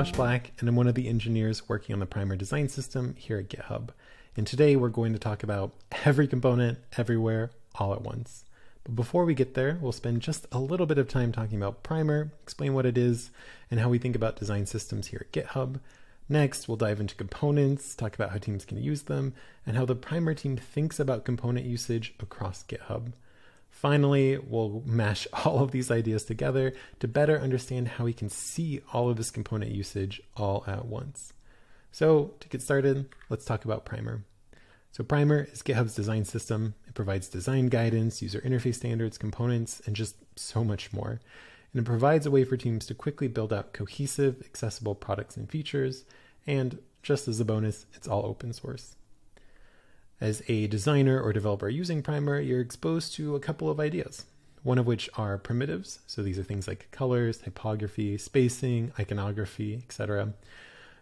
Josh Black, and I'm one of the engineers working on the Primer design system here at GitHub. And today we're going to talk about every component, everywhere, all at once. But before we get there, we'll spend just a little bit of time talking about Primer, explain what it is, and how we think about design systems here at GitHub. Next, we'll dive into components, talk about how teams can use them, and how the Primer team thinks about component usage across GitHub. Finally, we'll mash all of these ideas together to better understand how we can see all of this component usage all at once. So to get started, let's talk about Primer. So Primer is GitHub's design system. It provides design guidance, user interface standards, components, and just so much more. And it provides a way for teams to quickly build out cohesive, accessible products and features. And just as a bonus, it's all open source. As a designer or developer using Primer, you're exposed to a couple of ideas, one of which are primitives. So these are things like colors, typography, spacing, iconography, etc.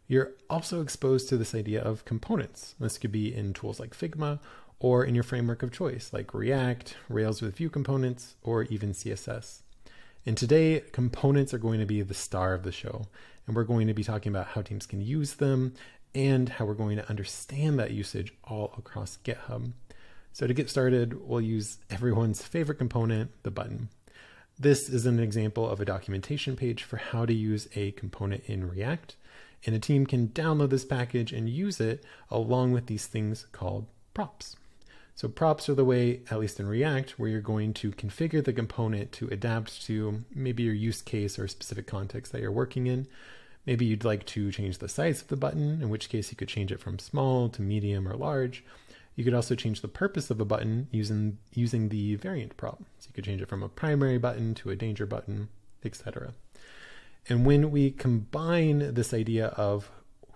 You're also exposed to this idea of components. This could be in tools like Figma or in your framework of choice like React, Rails with ViewComponents, or even CSS. And today, components are going to be the star of the show. And we're going to be talking about how teams can use them and how we're going to understand that usage all across GitHub. So to get started, we'll use everyone's favorite component, the button. This is an example of a documentation page for how to use a component in React. And a team can download this package and use it along with these things called props. So props are the way, at least in React, where you're going to configure the component to adapt to maybe your use case or specific context that you're working in. Maybe you'd like to change the size of the button, in which case you could change it from small to medium or large. You could also change the purpose of a button using, using the variant prop. So you could change it from a primary button to a danger button, etc. And when we combine this idea of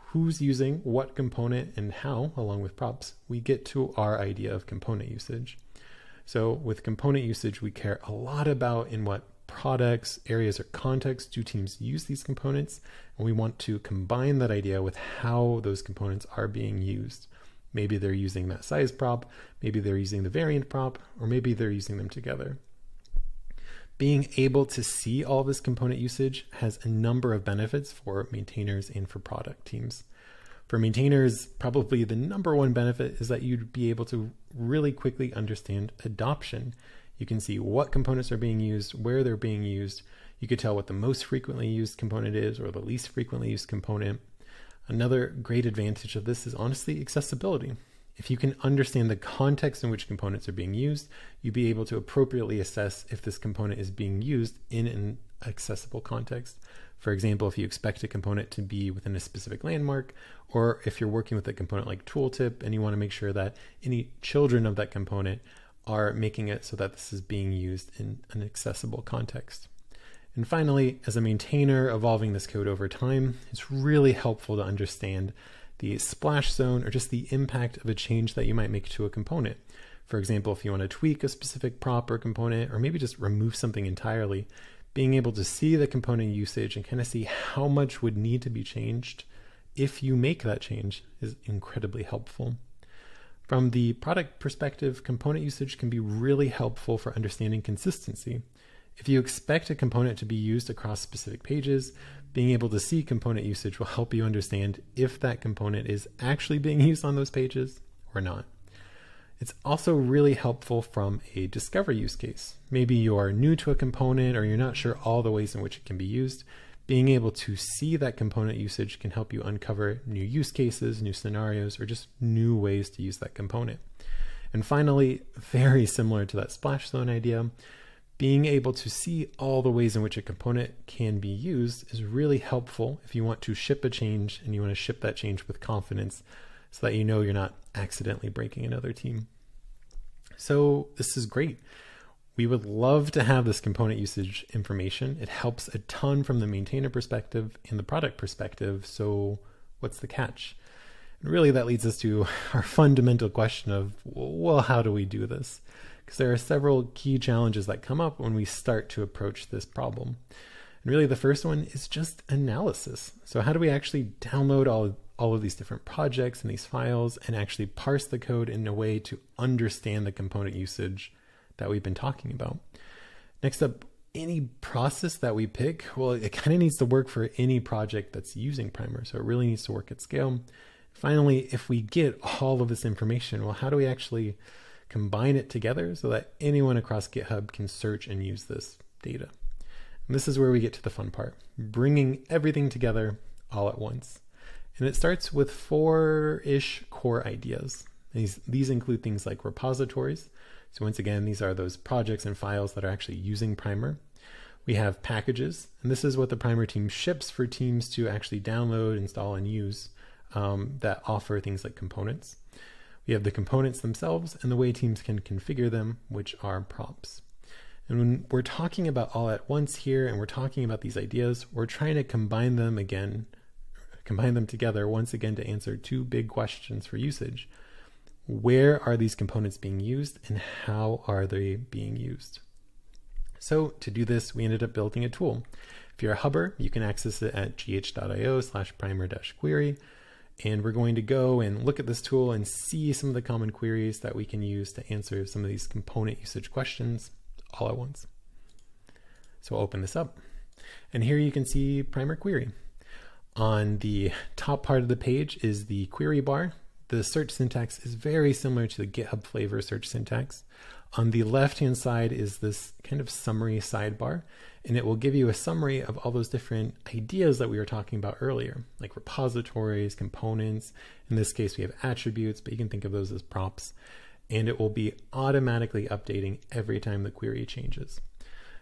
who's using what component and how, along with props, we get to our idea of component usage. So with component usage, we care a lot about in what products, areas, or contexts do teams use these components? And we want to combine that idea with how those components are being used. Maybe they're using that size prop, maybe they're using the variant prop, or maybe they're using them together. Being able to see all this component usage has a number of benefits for maintainers and for product teams. For maintainers, probably the number one benefit is that you'd be able to really quickly understand adoption. You can see what components are being used, where they're being used. You could tell what the most frequently used component is or the least frequently used component. Another great advantage of this is honestly accessibility. If you can understand the context in which components are being used, you'll be able to appropriately assess if this component is being used in an accessible context. For example, if you expect a component to be within a specific landmark, or if you're working with a component like tooltip and you want to make sure that any children of that component are making it so that this is being used in an accessible context. And finally, as a maintainer evolving this code over time, it's really helpful to understand the splash zone or just the impact of a change that you might make to a component. For example, if you want to tweak a specific prop or component, or maybe just remove something entirely, being able to see the component usage and kind of see how much would need to be changed if you make that change is incredibly helpful. From the product perspective, component usage can be really helpful for understanding consistency. If you expect a component to be used across specific pages, being able to see component usage will help you understand if that component is actually being used on those pages or not. It's also really helpful from a discovery use case. Maybe you're new to a component or you're not sure all the ways in which it can be used being able to see that component usage can help you uncover new use cases, new scenarios, or just new ways to use that component. And finally, very similar to that splash zone idea, being able to see all the ways in which a component can be used is really helpful if you want to ship a change and you want to ship that change with confidence so that you know you're not accidentally breaking another team. So this is great. We would love to have this component usage information. It helps a ton from the maintainer perspective and the product perspective. So, what's the catch? And really, that leads us to our fundamental question of well, how do we do this? Because there are several key challenges that come up when we start to approach this problem. And really, the first one is just analysis. So, how do we actually download all, all of these different projects and these files and actually parse the code in a way to understand the component usage? That we've been talking about. Next up, any process that we pick, well, it kind of needs to work for any project that's using Primer. So it really needs to work at scale. Finally, if we get all of this information, well, how do we actually combine it together so that anyone across GitHub can search and use this data? And this is where we get to the fun part, bringing everything together all at once. And it starts with four-ish core ideas. These, these include things like repositories. So once again, these are those projects and files that are actually using Primer. We have packages, and this is what the Primer team ships for teams to actually download, install, and use um, that offer things like components. We have the components themselves and the way teams can configure them, which are props. And when we're talking about all at once here and we're talking about these ideas, we're trying to combine them again, combine them together once again to answer two big questions for usage. Where are these components being used and how are they being used? So to do this, we ended up building a tool. If you're a hubber, you can access it at gh.io slash primer-query. And we're going to go and look at this tool and see some of the common queries that we can use to answer some of these component usage questions all at once. So I'll open this up. And here you can see primer query. On the top part of the page is the query bar. The search syntax is very similar to the GitHub flavor search syntax. On the left hand side is this kind of summary sidebar, and it will give you a summary of all those different ideas that we were talking about earlier, like repositories, components. In this case, we have attributes, but you can think of those as props, and it will be automatically updating every time the query changes.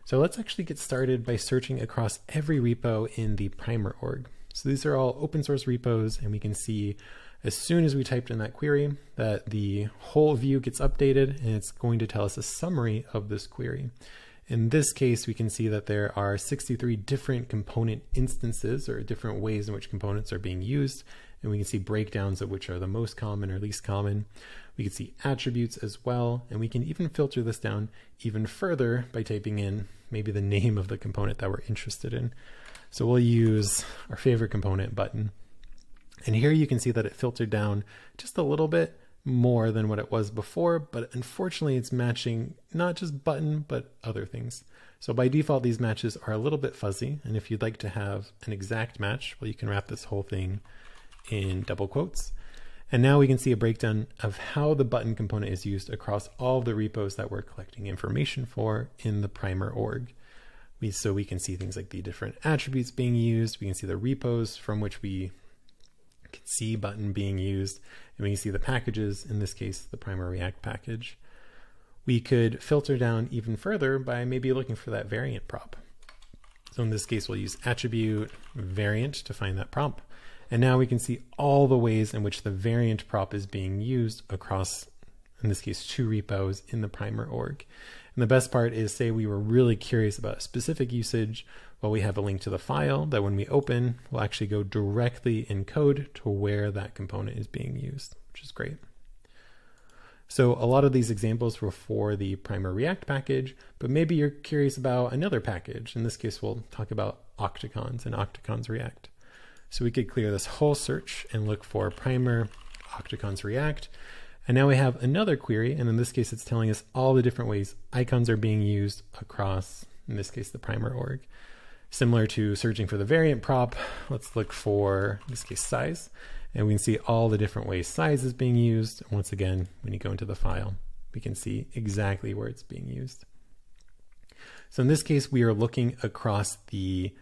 So let's actually get started by searching across every repo in the primer org. So these are all open source repos, and we can see as soon as we typed in that query that the whole view gets updated and it's going to tell us a summary of this query. In this case, we can see that there are 63 different component instances or different ways in which components are being used. And we can see breakdowns of which are the most common or least common. We can see attributes as well. And we can even filter this down even further by typing in maybe the name of the component that we're interested in. So we'll use our favorite component button. And here you can see that it filtered down just a little bit more than what it was before, but unfortunately it's matching not just button, but other things. So by default, these matches are a little bit fuzzy. And if you'd like to have an exact match, well, you can wrap this whole thing in double quotes. And now we can see a breakdown of how the button component is used across all the repos that we're collecting information for in the primer org. We, so we can see things like the different attributes being used. We can see the repos from which we see button being used, and we can see the packages, in this case, the primer React package. We could filter down even further by maybe looking for that variant prop. So in this case, we'll use attribute variant to find that prop. And now we can see all the ways in which the variant prop is being used across, in this case, two repos in the primer org. And the best part is say we were really curious about a specific usage, well, we have a link to the file that when we open will actually go directly in code to where that component is being used, which is great. So a lot of these examples were for the Primer React package, but maybe you're curious about another package. In this case, we'll talk about Octicons and Octicons React. So we could clear this whole search and look for Primer Octicons React. And now we have another query, and in this case, it's telling us all the different ways icons are being used across, in this case, the Primer org. Similar to searching for the variant prop, let's look for, in this case, size. And we can see all the different ways size is being used. Once again, when you go into the file, we can see exactly where it's being used. So in this case, we are looking across the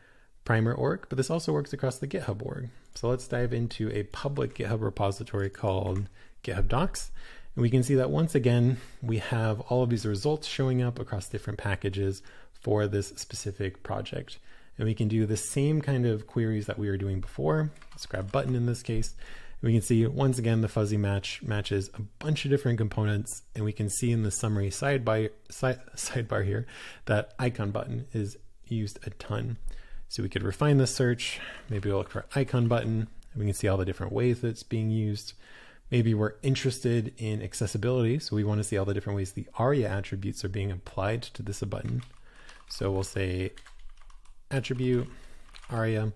primer org, but this also works across the GitHub org. So let's dive into a public GitHub repository called GitHub Docs. And we can see that once again, we have all of these results showing up across different packages for this specific project. And we can do the same kind of queries that we were doing before. Let's grab button in this case. And we can see once again the fuzzy match matches a bunch of different components. And we can see in the summary sidebar, side, sidebar here that icon button is used a ton. So we could refine the search. Maybe we'll look for icon button. And we can see all the different ways that it's being used. Maybe we're interested in accessibility. So we want to see all the different ways the ARIA attributes are being applied to this button. So we'll say attribute, aria, and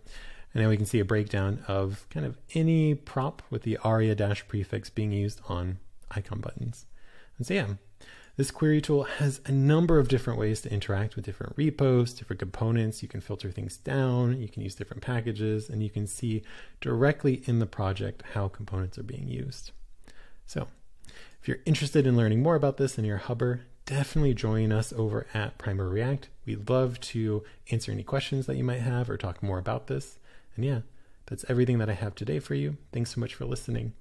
then we can see a breakdown of kind of any prop with the aria dash prefix being used on icon buttons. And so yeah, this query tool has a number of different ways to interact with different repos, different components. You can filter things down, you can use different packages, and you can see directly in the project how components are being used. So, if you're interested in learning more about this and you're a hubber, definitely join us over at Primer React. We'd love to answer any questions that you might have or talk more about this. And yeah, that's everything that I have today for you. Thanks so much for listening.